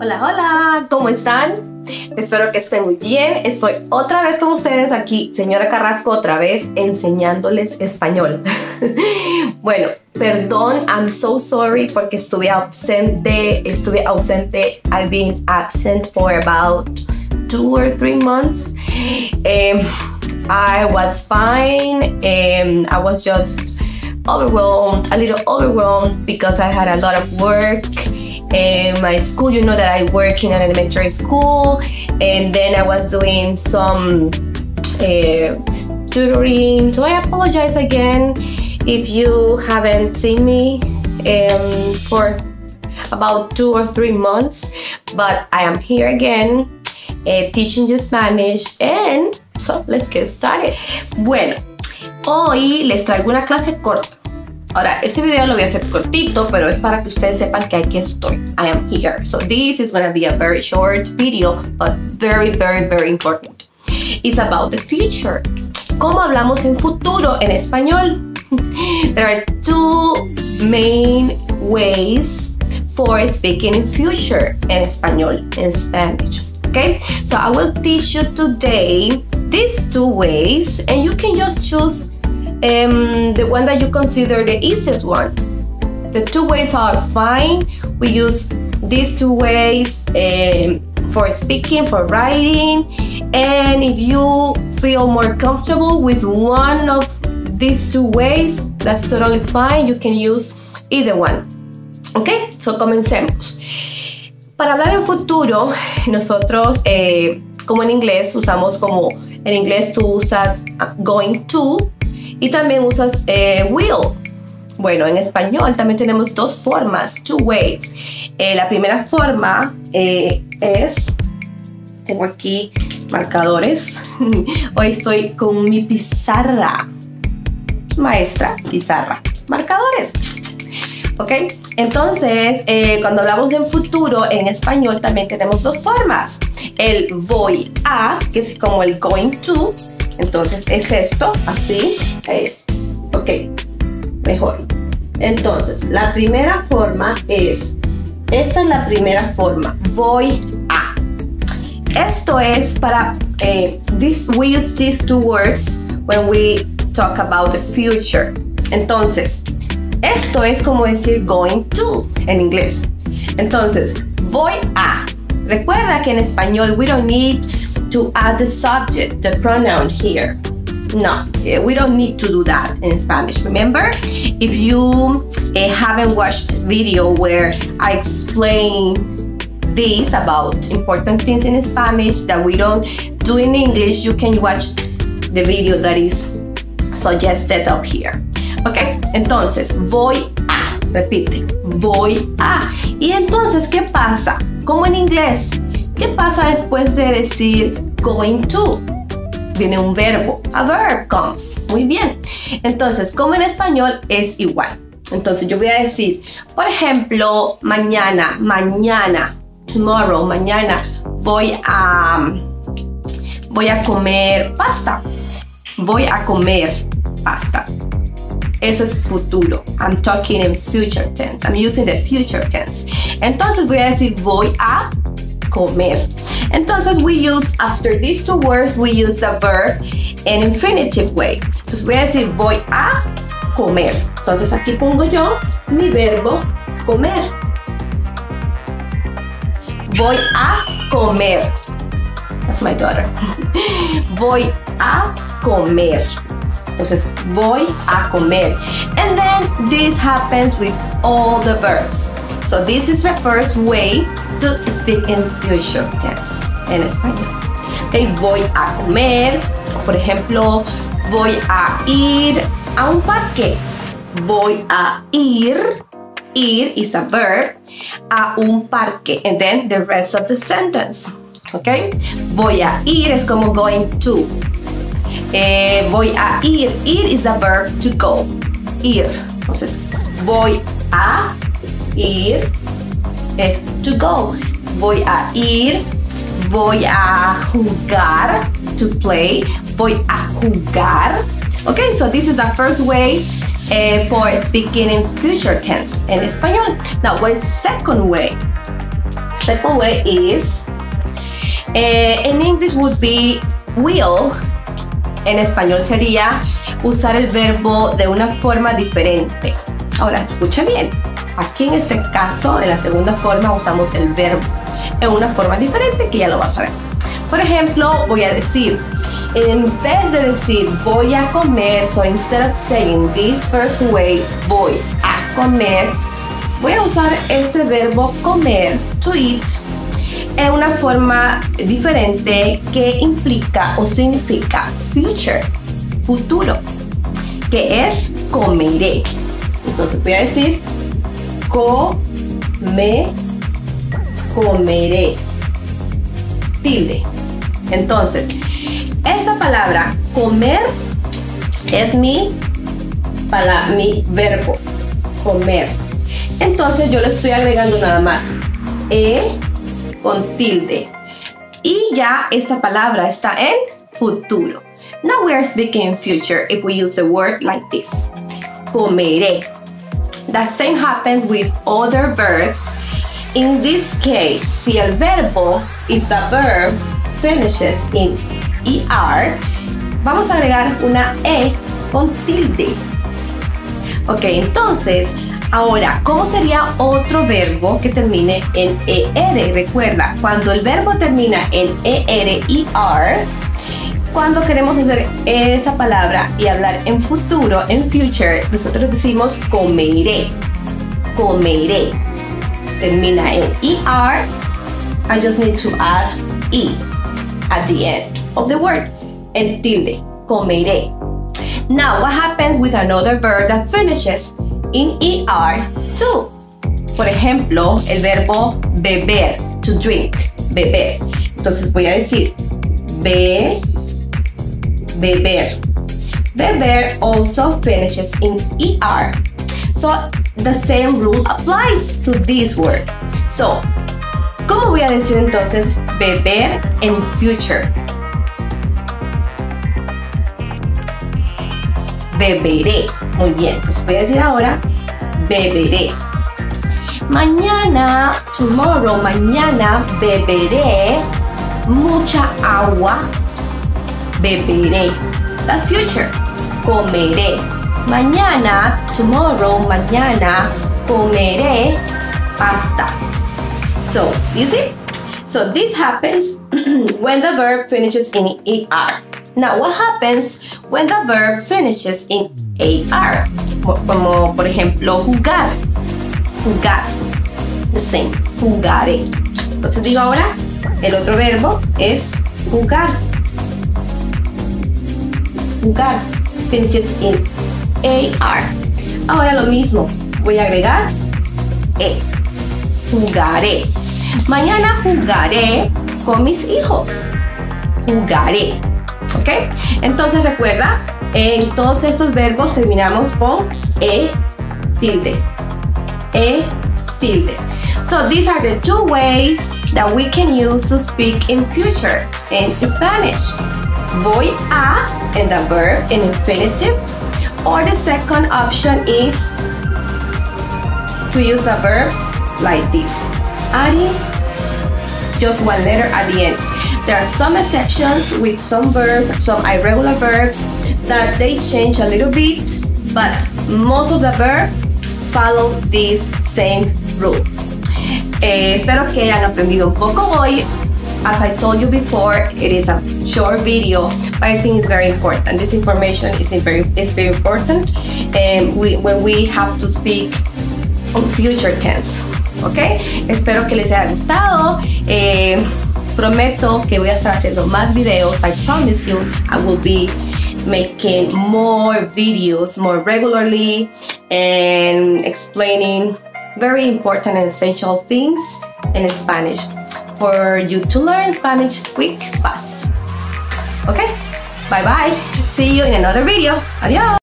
Hola, hola, ¿cómo están? Espero que estén muy bien. Estoy otra vez con ustedes aquí, señora Carrasco, otra vez enseñándoles español. bueno, perdón, I'm so sorry porque estuve ausente, estuve ausente. I've been absent for about two or three months. Um, I was fine. Um, I was just overwhelmed, a little overwhelmed because I had a lot of work in my school. You know that I work in an elementary school, and then I was doing some uh, tutoring. So I apologize again if you haven't seen me um, for about two or three months, but I am here again uh, teaching you Spanish and so let's get started. Bueno, hoy les traigo una clase corta. Ahora, este video lo voy a hacer cortito, pero es para que ustedes sepan que aquí estoy. I am here. So this is to be a very short video, but very, very, very important. It's about the future. ¿Cómo hablamos en futuro en español? There are two main ways for speaking in future en español, in Spanish. Okay, so I will teach you today these two ways, and you can just choose um, the one that you consider the easiest one. The two ways are fine. We use these two ways um, for speaking, for writing, and if you feel more comfortable with one of these two ways, that's totally fine. You can use either one. Ok, so comencemos. Para hablar en futuro, nosotros, eh, como en inglés, usamos como en inglés tú usas going to y también usas eh, will. Bueno, en español también tenemos dos formas, two ways. Eh, la primera forma eh, es, tengo aquí marcadores. Hoy estoy con mi pizarra. Maestra, pizarra, marcadores. ¿Ok? Entonces, cuando hablamos en futuro en español también tenemos dos formas. El voy a, que es como el going to, entonces es esto, así, es. Ok, mejor. Entonces, la primera forma es, esta es la primera forma, voy a. Esto es para, eh, this, we use these two words when we talk about the future. Entonces, esto es como decir going to en inglés. Entonces, voy a. Recuerda que en español we don't need to add the subject, the pronoun here. No, eh, we don't need to do that in Spanish. Remember, if you uh, haven't watched video where I explain this about important things in Spanish that we don't do in English, you can watch the video that is suggested up here. Ok, entonces voy a, repite, voy a. Y entonces, ¿qué pasa? Como en inglés, ¿Qué pasa después de decir going to? Viene un verbo, a verb comes. Muy bien. Entonces, como en español es igual. Entonces, yo voy a decir, por ejemplo, mañana, mañana, tomorrow, mañana voy a voy a comer pasta. Voy a comer pasta. Eso es futuro. I'm talking in future tense. I'm using the future tense. Entonces voy a decir voy a comer. Entonces, we use, after these two words, we use the verb in infinitive way. Entonces, voy a decir, voy a comer. Entonces, aquí pongo yo mi verbo comer. Voy a comer. That's my daughter. voy a comer. Entonces, voy a comer. And then this happens with all the verbs. So this is the first way to speak in future tense en español. Okay, voy a comer, por ejemplo, voy a ir a un parque. Voy a ir, ir is a verb, a un parque. And then the rest of the sentence. Okay, voy a ir es como going to. Eh, voy a ir, ir is a verb to go. Ir. Entonces, voy a ir es to go. Voy a ir, voy a jugar, to play, voy a jugar. Okay, so this is the first way uh, for speaking in future tense in español. Now, what is second way? second way is uh, in English would be will. En español sería usar el verbo de una forma diferente. Ahora, escucha bien. Aquí en este caso, en la segunda forma, usamos el verbo en una forma diferente que ya lo vas a ver. Por ejemplo, voy a decir, en vez de decir voy a comer, so instead of saying this first way, voy a comer, voy a usar este verbo comer, to eat, en una forma diferente que implica o significa future, futuro, que es comeré. Entonces voy a decir come, comeré. Tilde. Entonces, esta palabra comer es mi, para, mi verbo, comer. Entonces yo le estoy agregando nada más e con tilde. Y ya esta palabra está en futuro. Now we are speaking in future if we use a word like this. Comeré. The same happens with other verbs. In this case, si el verbo, if the verb finishes in ER, vamos a agregar una E con tilde. Ok, entonces, ahora, ¿cómo sería otro verbo que termine en ER? Recuerda, cuando el verbo termina en ER, ER, cuando queremos hacer esa palabra y hablar en futuro, en future, nosotros decimos comeré. Comeré. Termina en ER. I just need to add E at the end of the word. En tilde. Comeré. Now, what happens with another verb that finishes in ER too? Por ejemplo, el verbo beber, to drink, beber. Entonces voy a decir, be beber. Beber also finishes in ER. So the same rule applies to this word. So, ¿cómo voy a decir entonces beber en future? Beberé. Muy bien, entonces voy a decir ahora beberé. Mañana, tomorrow, mañana beberé mucha agua beberé. That's future. Comeré. Mañana, tomorrow, mañana, comeré pasta. So, see? So this happens when the verb finishes in ER. Now, what happens when the verb finishes in AR? Como, por ejemplo, jugar. Jugar. The same. Jugaré. Entonces digo ahora, el otro verbo es jugar jugar finishes in AR. Ahora lo mismo, voy a agregar E. Jugaré. Mañana jugaré con mis hijos. Jugaré. ¿Ok? Entonces recuerda, en todos estos verbos terminamos con E tilde. E tilde. So these are the two ways that we can use to speak in future in Spanish. Voy a and the verb in infinitive or the second option is to use a verb like this. Adding just one letter at the end. There are some exceptions with some verbs some irregular verbs that they change a little bit but most of the verb follow this same rule. Eh, espero que hayan aprendido un poco hoy as I told you before, it is a short video, but I think it's very important. This information is very, is very important and we, when we have to speak on future tense. okay. Espero que les haya gustado. Eh, prometo que voy a estar haciendo más videos. I promise you, I will be making more videos more regularly and explaining very important and essential things in Spanish for you to learn Spanish quick, fast. Okay? Bye bye. See you in another video. Adios.